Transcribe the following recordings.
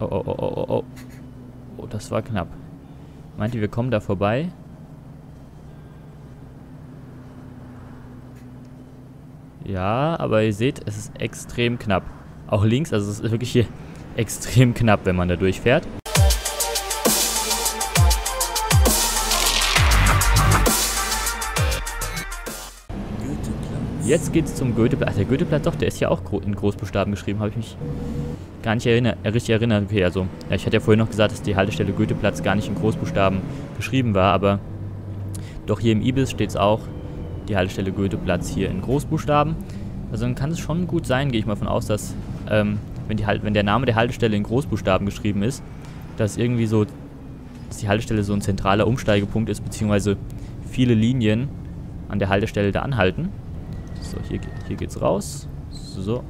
Oh, oh, oh, oh, oh. Oh, das war knapp. Meint ihr, wir kommen da vorbei? Ja, aber ihr seht, es ist extrem knapp. Auch links, also es ist wirklich hier extrem knapp, wenn man da durchfährt. Jetzt geht's zum Goetheplatz. Ach, der Goetheplatz, doch, der ist ja auch in Großbuchstaben geschrieben, habe ich mich gar nicht erinnert, äh, richtig erinnert. Okay, also, ja, ich hatte ja vorhin noch gesagt, dass die Haltestelle Goetheplatz gar nicht in Großbuchstaben geschrieben war, aber doch hier im Ibis steht es auch, die Haltestelle Goetheplatz hier in Großbuchstaben. Also dann kann es schon gut sein, gehe ich mal von aus, dass ähm, wenn, die, wenn der Name der Haltestelle in Großbuchstaben geschrieben ist, dass irgendwie so, dass die Haltestelle so ein zentraler Umsteigepunkt ist, beziehungsweise viele Linien an der Haltestelle da anhalten. So, hier, hier geht's raus. So.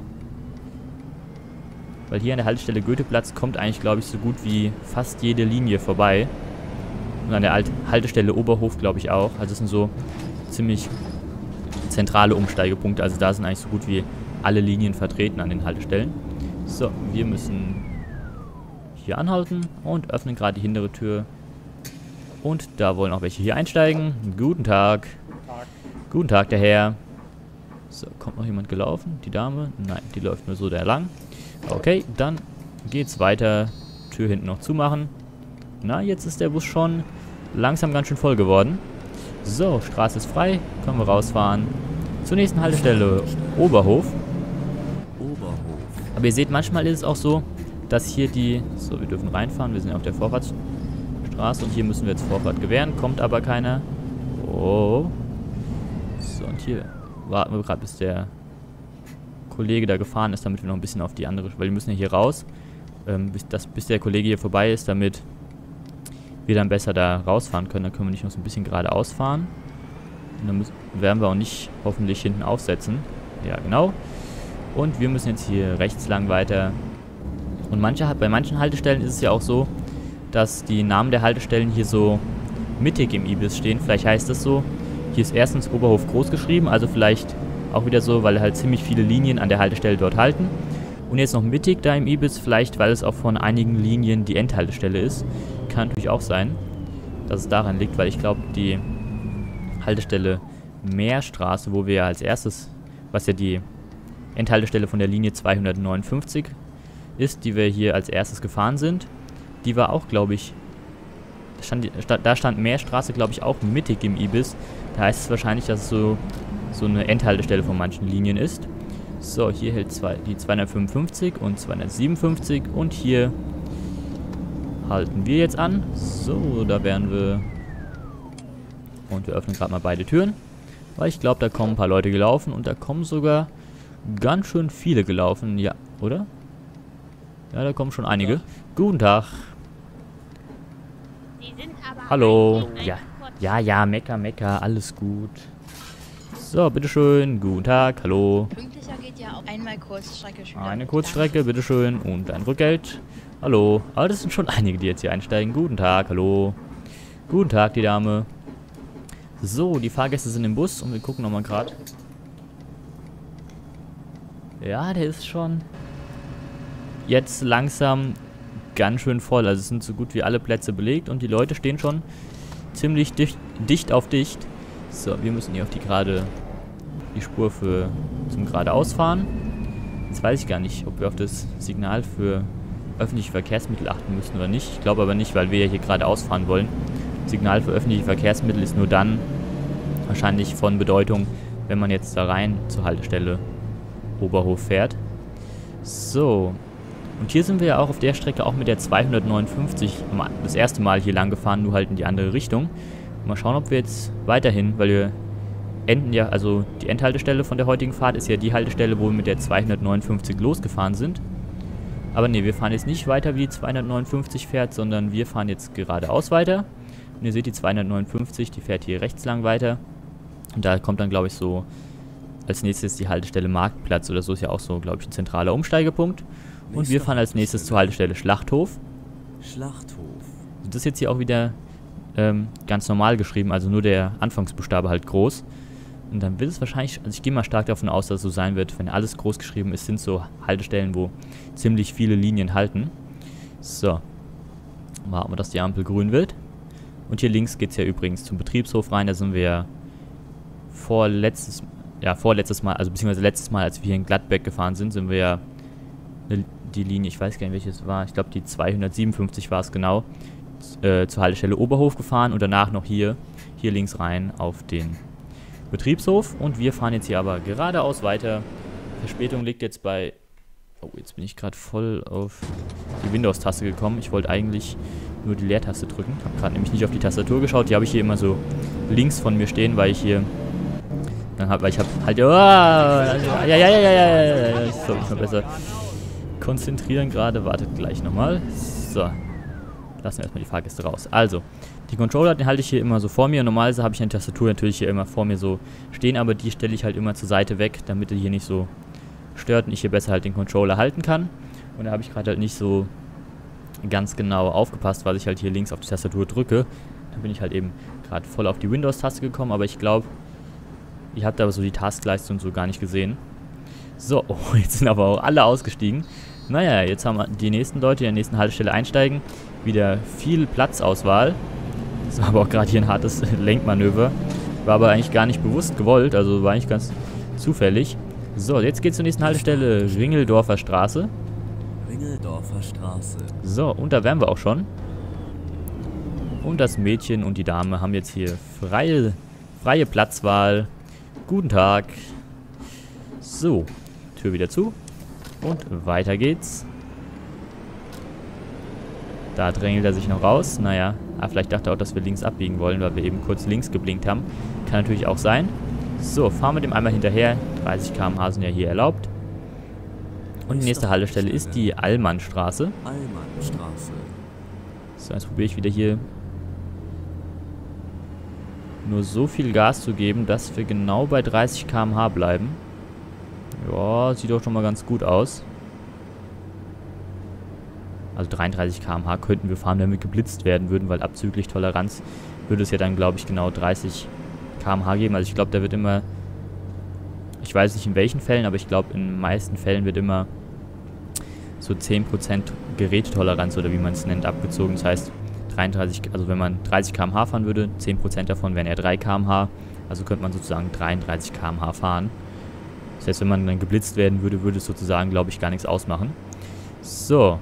Weil hier an der Haltestelle Goetheplatz kommt eigentlich, glaube ich, so gut wie fast jede Linie vorbei. Und an der Alt Haltestelle Oberhof, glaube ich, auch. Also es sind so ziemlich zentrale Umsteigepunkte. Also da sind eigentlich so gut wie alle Linien vertreten an den Haltestellen. So, wir müssen hier anhalten und öffnen gerade die hintere Tür. Und da wollen auch welche hier einsteigen. Guten Tag. Guten Tag. Guten Tag, der Herr. So, kommt noch jemand gelaufen? Die Dame? Nein, die läuft nur so da lang. Okay, dann geht's weiter. Tür hinten noch zumachen. Na, jetzt ist der Bus schon langsam ganz schön voll geworden. So, Straße ist frei. Können wir rausfahren. Zur nächsten Haltestelle, Oberhof. Oberhof. Aber ihr seht, manchmal ist es auch so, dass hier die... So, wir dürfen reinfahren. Wir sind ja auf der Vorfahrtsstraße und hier müssen wir jetzt Vorfahrt gewähren. Kommt aber keiner. Oh. So, und hier warten wir gerade, bis der Kollege da gefahren ist, damit wir noch ein bisschen auf die andere, weil wir müssen ja hier raus, ähm, bis, das, bis der Kollege hier vorbei ist, damit wir dann besser da rausfahren können. Dann können wir nicht noch so ein bisschen geradeaus fahren. Und dann müssen, werden wir auch nicht hoffentlich hinten aufsetzen. Ja, genau. Und wir müssen jetzt hier rechts lang weiter. Und manche, bei manchen Haltestellen ist es ja auch so, dass die Namen der Haltestellen hier so mittig im Ibis stehen. Vielleicht heißt das so, hier ist erstens Oberhof groß geschrieben, also vielleicht auch wieder so, weil halt ziemlich viele Linien an der Haltestelle dort halten. Und jetzt noch mittig da im Ibis, vielleicht weil es auch von einigen Linien die Endhaltestelle ist. Kann natürlich auch sein, dass es daran liegt, weil ich glaube, die Haltestelle Meerstraße, wo wir ja als erstes, was ja die Endhaltestelle von der Linie 259 ist, die wir hier als erstes gefahren sind, die war auch, glaube ich, stand, da stand Meerstraße, glaube ich, auch mittig im Ibis. Da heißt es wahrscheinlich, dass es so, so eine Endhaltestelle von manchen Linien ist. So, hier hält zwei, die 255 und 257 und hier halten wir jetzt an. So, da wären wir. Und wir öffnen gerade mal beide Türen. Weil ich glaube, da kommen ein paar Leute gelaufen und da kommen sogar ganz schön viele gelaufen. Ja, oder? Ja, da kommen schon einige. Guten Tag. Hallo. Ja, ja, ja, Mecker, Mecker, alles gut. So, bitteschön, guten Tag, hallo. Pünktlicher geht ja auch einmal Kurzstrecke. Eine Kurzstrecke, bitteschön, und ein Rückgeld. Hallo. Aber das sind schon einige, die jetzt hier einsteigen. Guten Tag, hallo. Guten Tag, die Dame. So, die Fahrgäste sind im Bus und wir gucken nochmal gerade. Ja, der ist schon jetzt langsam ganz schön voll. Also es sind so gut wie alle Plätze belegt und die Leute stehen schon ziemlich dicht, dicht auf dicht. So, wir müssen hier auf die gerade die Spur für zum geradeausfahren. Jetzt weiß ich gar nicht, ob wir auf das Signal für öffentliche Verkehrsmittel achten müssen oder nicht. Ich glaube aber nicht, weil wir ja hier geradeaus fahren wollen. Signal für öffentliche Verkehrsmittel ist nur dann wahrscheinlich von Bedeutung, wenn man jetzt da rein zur Haltestelle Oberhof fährt. So. Und hier sind wir ja auch auf der Strecke auch mit der 259 das erste Mal hier lang gefahren, nur halt in die andere Richtung. Mal schauen, ob wir jetzt weiterhin, weil wir enden ja, also die Endhaltestelle von der heutigen Fahrt ist ja die Haltestelle, wo wir mit der 259 losgefahren sind. Aber ne, wir fahren jetzt nicht weiter wie die 259 fährt, sondern wir fahren jetzt geradeaus weiter. Und ihr seht die 259, die fährt hier rechts lang weiter. Und da kommt dann, glaube ich, so als nächstes die Haltestelle Marktplatz oder so ist ja auch so, glaube ich, ein zentraler Umsteigepunkt. Und wir fahren als nächstes zur Haltestelle Schlachthof. Schlachthof. Das ist jetzt hier auch wieder ähm, ganz normal geschrieben, also nur der Anfangsbuchstabe halt groß. Und dann wird es wahrscheinlich, also ich gehe mal stark davon aus, dass es so sein wird, wenn alles groß geschrieben ist, sind so Haltestellen, wo ziemlich viele Linien halten. So. Warten wir, dass die Ampel grün wird. Und hier links geht es ja übrigens zum Betriebshof rein. Da sind wir vorletztes, ja, vorletztes Mal, also beziehungsweise letztes Mal, als wir hier in Gladbeck gefahren sind, sind wir ja die Linie, ich weiß gar nicht, welches war, ich glaube die 257 war es genau, äh, zur Haltestelle Oberhof gefahren und danach noch hier, hier links rein auf den Betriebshof. Und wir fahren jetzt hier aber geradeaus weiter. Verspätung liegt jetzt bei... Oh, jetzt bin ich gerade voll auf die Windows-Taste gekommen. Ich wollte eigentlich nur die Leertaste drücken. Habe gerade nämlich nicht auf die Tastatur geschaut. Die habe ich hier immer so links von mir stehen, weil ich hier... Dann hab, weil ich habe halt... Oh, ja, ja, ja, ja, ja, ja, ich soll mich mal besser konzentrieren gerade. Wartet gleich nochmal. So. Lassen wir erstmal die Fahrgäste raus. Also, die Controller, den halte ich hier immer so vor mir. Normalerweise habe ich eine Tastatur natürlich hier immer vor mir so stehen, aber die stelle ich halt immer zur Seite weg, damit er hier nicht so stört und ich hier besser halt den Controller halten kann. Und da habe ich gerade halt nicht so ganz genau aufgepasst, weil ich halt hier links auf die Tastatur drücke. Dann bin ich halt eben gerade voll auf die Windows-Taste gekommen, aber ich glaube, ihr habt aber so die Taskleiste und so gar nicht gesehen. So, oh, jetzt sind aber auch alle ausgestiegen. Naja, jetzt haben wir die nächsten Leute, die an der nächsten Haltestelle einsteigen. Wieder viel Platzauswahl. Das war aber auch gerade hier ein hartes Lenkmanöver. War aber eigentlich gar nicht bewusst gewollt, also war eigentlich ganz zufällig. So, jetzt geht's zur nächsten Haltestelle, Ringeldorfer Straße. Ringeldorfer Straße. So, und da wären wir auch schon. Und das Mädchen und die Dame haben jetzt hier freie, freie Platzwahl. Guten Tag. So, Tür wieder zu. Und weiter geht's. Da drängelt er sich noch raus. Naja, ah, vielleicht dachte er auch, dass wir links abbiegen wollen, weil wir eben kurz links geblinkt haben. Kann natürlich auch sein. So, fahren wir dem einmal hinterher. 30 km/h sind ja hier erlaubt. Und die nächste Haltestelle ist die Allmannstraße. Allmannstraße. So, jetzt probiere ich wieder hier nur so viel Gas zu geben, dass wir genau bei 30 km/h bleiben. Ja, sieht doch schon mal ganz gut aus. Also 33 km/h könnten wir fahren, wenn wir geblitzt werden würden, weil abzüglich Toleranz würde es ja dann, glaube ich, genau 30 km/h geben. Also ich glaube, da wird immer, ich weiß nicht in welchen Fällen, aber ich glaube, in den meisten Fällen wird immer so 10% Gerätetoleranz oder wie man es nennt, abgezogen. Das heißt, 33, also wenn man 30 km/h fahren würde, 10% davon wären ja 3 km/h. Also könnte man sozusagen 33 km/h fahren. Das heißt, wenn man dann geblitzt werden würde, würde es sozusagen, glaube ich, gar nichts ausmachen. So,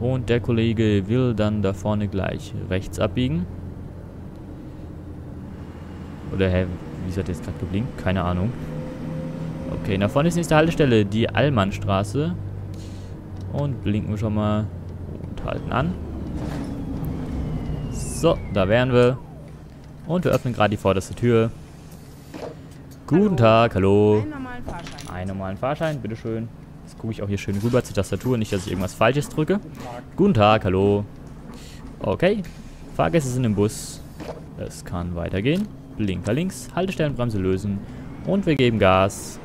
und der Kollege will dann da vorne gleich rechts abbiegen. Oder hä, wie hat jetzt gerade geblinkt? Keine Ahnung. Okay, da vorne ist die nächste Haltestelle, die Allmannstraße. Und blinken wir schon mal und halten an. So, da wären wir. Und wir öffnen gerade die vorderste Tür. Guten hallo. Tag, hallo. Einen normalen Fahrschein. Einen normalen Fahrschein, bitteschön gucke ich auch hier schön rüber zur Tastatur, nicht, dass ich irgendwas Falsches drücke. Guten Tag, hallo. Okay, Fahrgäste sind im Bus. Es kann weitergehen. Blinker links, Haltestellenbremse lösen. Und wir geben Gas.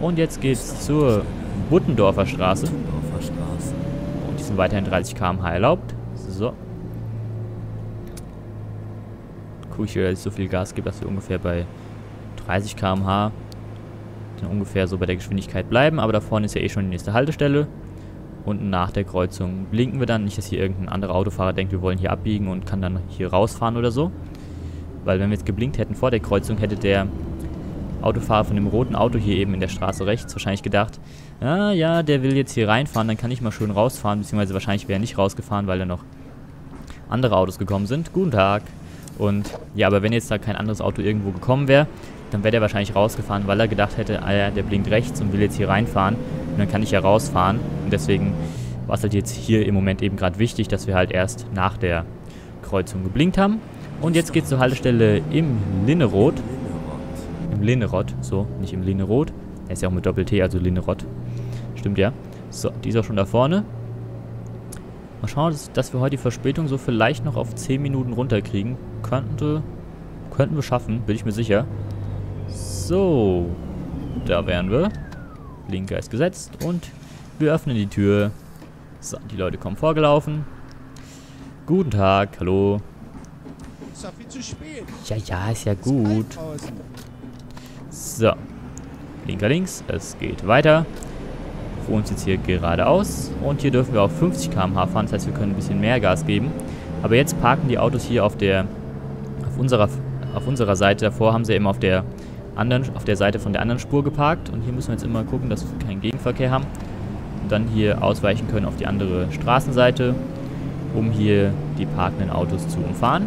Und jetzt geht's zur Buttendorfer Straße. Und die sind weiterhin 30 km/h erlaubt. So. Gucke ich dass ich so viel Gas gebe, dass wir ungefähr bei 30 km/h dann ungefähr so bei der Geschwindigkeit bleiben. Aber da vorne ist ja eh schon die nächste Haltestelle. Und nach der Kreuzung blinken wir dann. Nicht, dass hier irgendein anderer Autofahrer denkt, wir wollen hier abbiegen und kann dann hier rausfahren oder so. Weil wenn wir jetzt geblinkt hätten vor der Kreuzung, hätte der Autofahrer von dem roten Auto hier eben in der Straße rechts wahrscheinlich gedacht, ah ja, der will jetzt hier reinfahren, dann kann ich mal schön rausfahren, beziehungsweise wahrscheinlich wäre er nicht rausgefahren, weil da noch andere Autos gekommen sind. Guten Tag. Und ja, aber wenn jetzt da kein anderes Auto irgendwo gekommen wäre, dann wäre der wahrscheinlich rausgefahren, weil er gedacht hätte, ah ja, der blinkt rechts und will jetzt hier reinfahren und dann kann ich ja rausfahren. Und deswegen war es halt jetzt hier im Moment eben gerade wichtig, dass wir halt erst nach der Kreuzung geblinkt haben. Und jetzt geht es zur Haltestelle im Linneroth. Im Linnerot, so, nicht im Linneroth. Er ist ja auch mit Doppel-T, also Linnerot. Stimmt ja. So, die ist auch schon da vorne. Mal schauen, dass wir heute die Verspätung so vielleicht noch auf 10 Minuten runterkriegen. Könnte, könnten wir schaffen, bin ich mir sicher. So, da wären wir. Blinker ist gesetzt und wir öffnen die Tür. So, die Leute kommen vorgelaufen. Guten Tag, hallo. Ist ja viel zu spät. Ja, ja, ist ja gut. So. Blinker links, es geht weiter. Vor uns jetzt hier geradeaus. Und hier dürfen wir auf 50 km/h fahren. Das heißt, wir können ein bisschen mehr Gas geben. Aber jetzt parken die Autos hier auf der auf unserer, auf unserer Seite. Davor haben sie eben auf der anderen, auf der Seite von der anderen Spur geparkt. Und hier müssen wir jetzt immer gucken, dass wir keinen Gegenverkehr haben. Und dann hier ausweichen können auf die andere Straßenseite, um hier die parkenden Autos zu umfahren.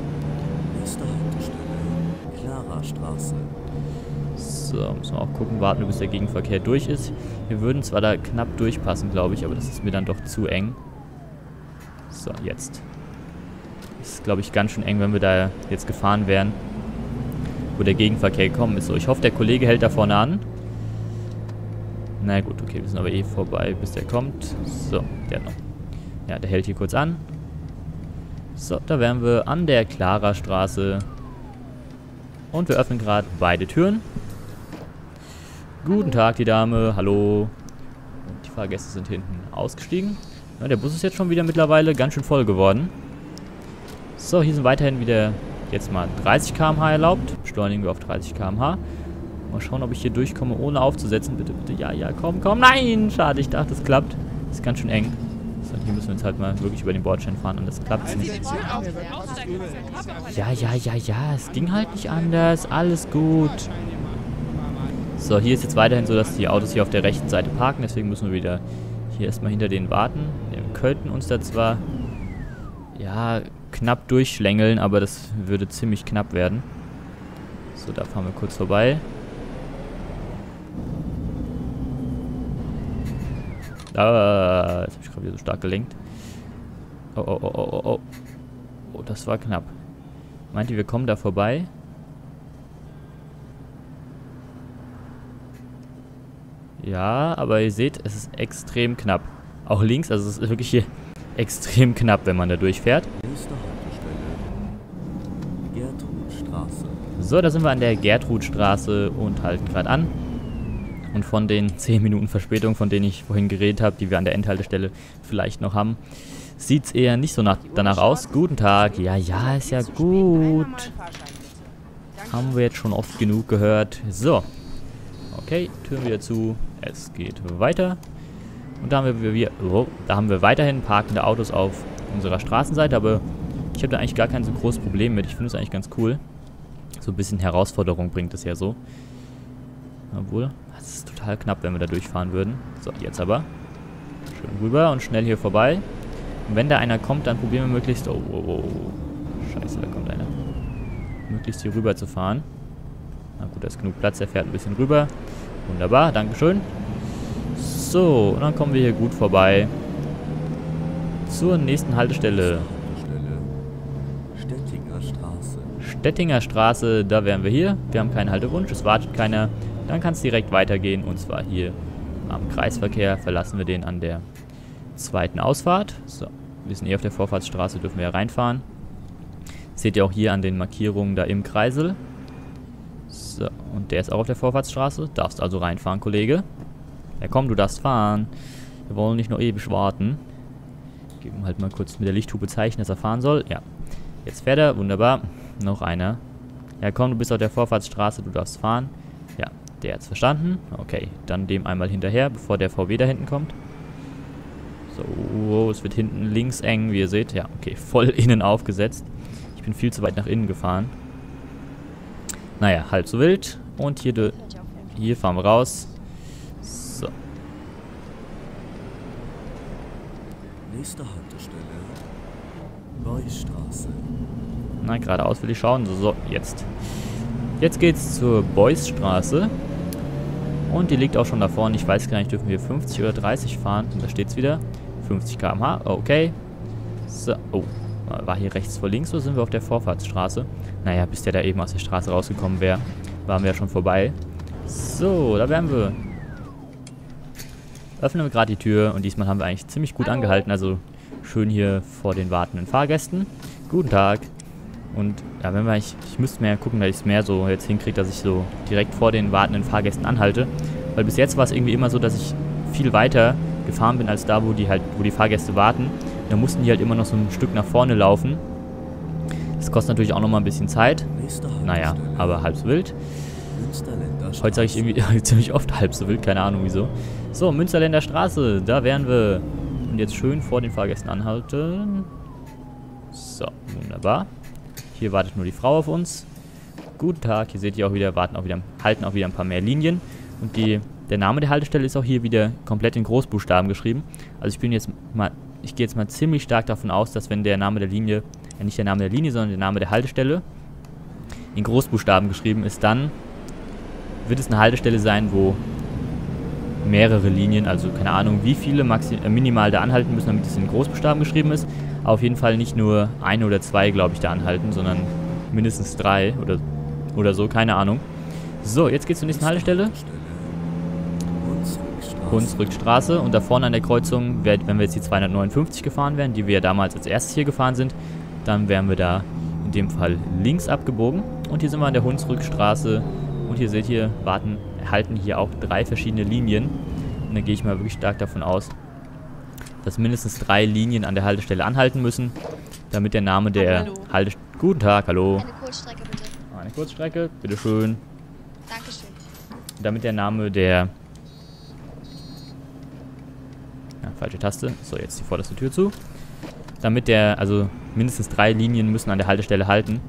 So, müssen wir auch gucken, warten, bis der Gegenverkehr durch ist. Wir würden zwar da knapp durchpassen, glaube ich, aber das ist mir dann doch zu eng. So, jetzt. Das ist, glaube ich, ganz schön eng, wenn wir da jetzt gefahren wären, wo der Gegenverkehr gekommen ist. So, ich hoffe, der Kollege hält da vorne an. Na gut, okay, wir sind aber eh vorbei, bis der kommt. So, der noch. Ja, der hält hier kurz an. So, da wären wir an der Clara Straße. Und wir öffnen gerade beide Türen. Guten Tag, die Dame. Hallo. Und die Fahrgäste sind hinten ausgestiegen. Ja, der Bus ist jetzt schon wieder mittlerweile ganz schön voll geworden. So, hier sind weiterhin wieder jetzt mal 30 km/h erlaubt. Beschleunigen wir auf 30 km/h. Mal schauen, ob ich hier durchkomme, ohne aufzusetzen. Bitte, bitte. Ja, ja, komm, komm. Nein, schade. Ich dachte, das klappt. Das ist ganz schön eng. So, hier müssen wir jetzt halt mal wirklich über den Bordstein fahren und das klappt nicht. Ja, ja, ja, ja. Es ging halt nicht anders. Alles gut. So, hier ist jetzt weiterhin so, dass die Autos hier auf der rechten Seite parken. Deswegen müssen wir wieder hier erstmal hinter denen warten. Wir könnten uns da zwar, ja, knapp durchschlängeln, aber das würde ziemlich knapp werden. So, da fahren wir kurz vorbei. Ah, jetzt habe ich gerade wieder so stark gelenkt. Oh, oh, oh, oh, oh, oh. Oh, das war knapp. Meint ihr, wir kommen da vorbei? Ja, aber ihr seht, es ist extrem knapp. Auch links, also es ist wirklich hier extrem knapp, wenn man da durchfährt. Nächste Haltestelle, Gertrudstraße. So, da sind wir an der Gertrudstraße und halten gerade an. Und von den 10 Minuten Verspätung, von denen ich vorhin geredet habe, die wir an der Endhaltestelle vielleicht noch haben, sieht es eher nicht so nach, danach aus. Guten Tag. Ja, ja, ist ja gut. Haben wir jetzt schon oft genug gehört. So. Okay, Türen wieder zu. Es geht weiter. Und da haben wir, wir oh, da haben wir weiterhin parkende Autos auf unserer Straßenseite, aber ich habe da eigentlich gar kein so großes Problem mit. Ich finde es eigentlich ganz cool. So ein bisschen Herausforderung bringt es ja so. Obwohl, das ist total knapp, wenn wir da durchfahren würden. So, jetzt aber. Schön rüber und schnell hier vorbei. Und wenn da einer kommt, dann probieren wir möglichst... Oh, oh, oh. Scheiße, da kommt einer. Möglichst hier rüber zu fahren. Na gut, da ist genug Platz, er fährt ein bisschen rüber. Wunderbar, Dankeschön. So, und dann kommen wir hier gut vorbei. Zur nächsten Haltestelle. Stettinger Straße. Stettinger Straße, da wären wir hier. Wir haben keinen Haltewunsch, es wartet keiner. Dann kann es direkt weitergehen und zwar hier am Kreisverkehr. Verlassen wir den an der zweiten Ausfahrt. So, wir sind eh auf der Vorfahrtsstraße, dürfen wir reinfahren. Seht ihr auch hier an den Markierungen da im Kreisel. So, und der ist auch auf der Vorfahrtsstraße. Darfst also reinfahren, Kollege. Ja komm, du darfst fahren. Wir wollen nicht nur ewig warten. Geben halt mal kurz mit der Lichthupe Zeichen, dass er fahren soll. Ja. Jetzt fährt er. Wunderbar. Noch einer. Ja komm, du bist auf der Vorfahrtsstraße, du darfst fahren. Ja, der hat's verstanden. Okay, dann dem einmal hinterher, bevor der VW da hinten kommt. So, oh, es wird hinten links eng, wie ihr seht. Ja, okay, voll innen aufgesetzt. Ich bin viel zu weit nach innen gefahren. Naja, halb so wild. Und hier, hier fahren wir raus. So. Nächste Haltestelle, Beustraße. Na, geradeaus will ich schauen. So, so, jetzt. Jetzt geht's zur Beusstraße. Und die liegt auch schon da vorne. Ich weiß gar nicht, dürfen wir 50 oder 30 fahren. Und da steht's wieder. 50 km/h. Okay. So. Oh. War hier rechts vor links oder sind wir auf der Vorfahrtsstraße? Naja, bis der da eben aus der Straße rausgekommen wäre, waren wir ja schon vorbei. So, da wären wir. Öffnen wir gerade die Tür und diesmal haben wir eigentlich ziemlich gut angehalten. Also schön hier vor den wartenden Fahrgästen. Guten Tag. Und ja, wenn wir ich, ich müsste mehr gucken, dass ich es mehr so jetzt hinkriege, dass ich so direkt vor den wartenden Fahrgästen anhalte. Weil bis jetzt war es irgendwie immer so, dass ich viel weiter gefahren bin als da, wo die halt, wo die Fahrgäste warten. Da mussten die halt immer noch so ein Stück nach vorne laufen. Das kostet natürlich auch nochmal ein bisschen Zeit. Naja, aber halb so wild. Heute sage ich irgendwie ziemlich oft halb so wild, keine Ahnung wieso. So, Münsterländer Straße, da wären wir. Und jetzt schön vor den Fahrgästen anhalten. So, wunderbar. Hier wartet nur die Frau auf uns. Guten Tag, hier seht ihr auch wieder, warten auch wieder, halten auch wieder ein paar mehr Linien. Und die, der Name der Haltestelle ist auch hier wieder komplett in Großbuchstaben geschrieben. Also ich bin jetzt mal, ich gehe jetzt mal ziemlich stark davon aus, dass wenn der Name der Linie, ja nicht der Name der Linie, sondern der Name der Haltestelle in Großbuchstaben geschrieben ist, dann wird es eine Haltestelle sein, wo mehrere Linien, also keine Ahnung, wie viele äh, minimal da anhalten müssen, damit es in Großbuchstaben geschrieben ist. Aber auf jeden Fall nicht nur eine oder zwei, glaube ich, da anhalten, sondern mindestens drei oder, oder so, keine Ahnung. So, jetzt geht's zur nächsten Haltestelle. Hunsrückstraße und da vorne an der Kreuzung, wenn wir jetzt die 259 gefahren wären, die wir ja damals als erstes hier gefahren sind, dann wären wir da in dem Fall links abgebogen. Und hier sind wir an der Hunsrückstraße und hier seht ihr, warten halten hier auch drei verschiedene Linien. Und da gehe ich mal wirklich stark davon aus, dass mindestens drei Linien an der Haltestelle anhalten müssen, damit der Name der Haltestelle... Guten Tag, hallo. Eine Kurzstrecke bitte. Eine Kurzstrecke, bitteschön. Dankeschön. Damit der Name der... Ja, falsche Taste. So, jetzt die vorderste Tür zu. Damit der, also mindestens drei Linien müssen an der Haltestelle halten,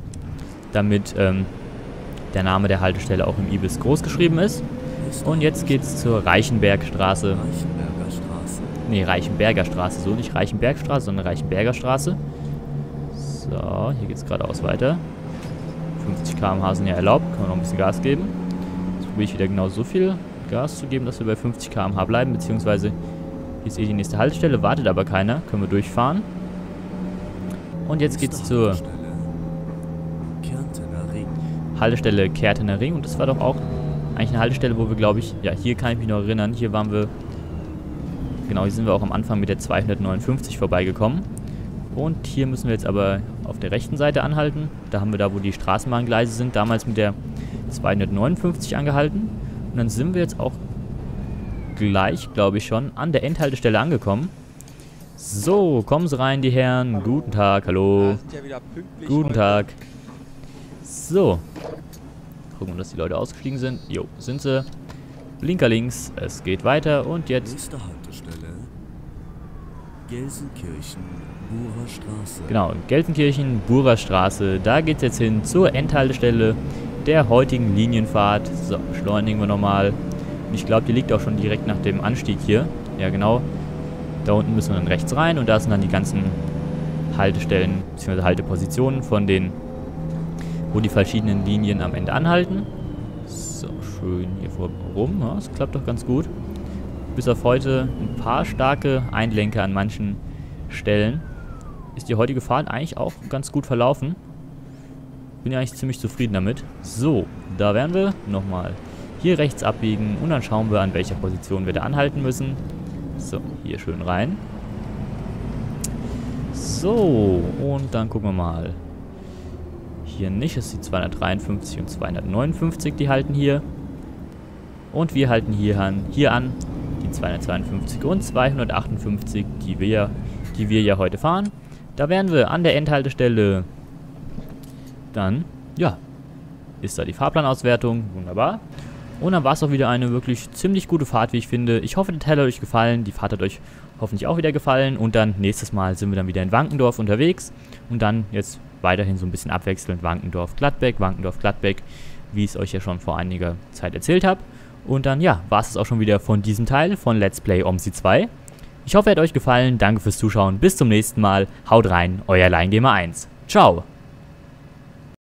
damit ähm, der Name der Haltestelle auch im Ibis groß geschrieben ist. Und jetzt geht's zur Reichenbergstraße. Reichenberger Straße. Ne, Reichenberger Straße. So nicht Reichenbergstraße, sondern Reichenberger Straße. So, hier geht's geradeaus weiter. 50 km/h sind ja erlaubt. Kann man noch ein bisschen Gas geben. Jetzt probiere ich wieder genau so viel Gas zu geben, dass wir bei 50 km/h bleiben. Beziehungsweise ist eh die nächste Haltestelle. Wartet aber keiner. Können wir durchfahren. Und jetzt geht's zur Haltestelle Kärntener Ring. Und das war doch auch eigentlich eine Haltestelle, wo wir, glaube ich, ja, hier kann ich mich noch erinnern, hier waren wir, genau, hier sind wir auch am Anfang mit der 259 vorbeigekommen. Und hier müssen wir jetzt aber auf der rechten Seite anhalten. Da haben wir da, wo die Straßenbahngleise sind, damals mit der 259 angehalten. Und dann sind wir jetzt auch gleich, glaube ich schon, an der Endhaltestelle angekommen. So, kommen Sie rein, die Herren. Hallo. Guten Tag, hallo. Ja, Guten heute. Tag. So. Gucken wir, dass die Leute ausgestiegen sind. Jo, sind sie. Blinker links. Es geht weiter. Und jetzt... Nächste Haltestelle. Gelsenkirchen, Burer Straße. Genau, Gelsenkirchen, Burer Straße. Da geht es jetzt hin zur Endhaltestelle der heutigen Linienfahrt. So, beschleunigen wir nochmal. Und ich glaube, die liegt auch schon direkt nach dem Anstieg hier. Ja, genau. Da unten müssen wir dann rechts rein und da sind dann die ganzen Haltestellen bzw. Haltepositionen von den wo die verschiedenen Linien am Ende anhalten. So, schön hier rum. Ja, das klappt doch ganz gut. Bis auf heute ein paar starke Einlenker an manchen Stellen. Ist die heutige Fahrt eigentlich auch ganz gut verlaufen. Bin ja eigentlich ziemlich zufrieden damit. So, da werden wir nochmal hier rechts abbiegen und dann schauen wir, an welcher Position wir da anhalten müssen. So, hier schön rein. So, und dann gucken wir mal hier nicht. Es sind die 253 und 259, die halten hier. Und wir halten hier an, hier an die 252 und 258, die wir, die wir ja heute fahren. Da wären wir an der Endhaltestelle. Dann, ja, ist da die Fahrplanauswertung. Wunderbar. Und dann war es auch wieder eine wirklich ziemlich gute Fahrt, wie ich finde. Ich hoffe, der Teil hat euch gefallen. Die Fahrt hat euch hoffentlich auch wieder gefallen. Und dann nächstes Mal sind wir dann wieder in Wankendorf unterwegs. Und dann jetzt weiterhin so ein bisschen abwechselnd Wankendorf-Gladbeck, Wankendorf-Gladbeck, wie ich es euch ja schon vor einiger Zeit erzählt habe. Und dann, ja, war es auch schon wieder von diesem Teil von Let's Play OMSI 2. Ich hoffe, er hat euch gefallen. Danke fürs Zuschauen. Bis zum nächsten Mal. Haut rein, euer Leingamer 1. Ciao.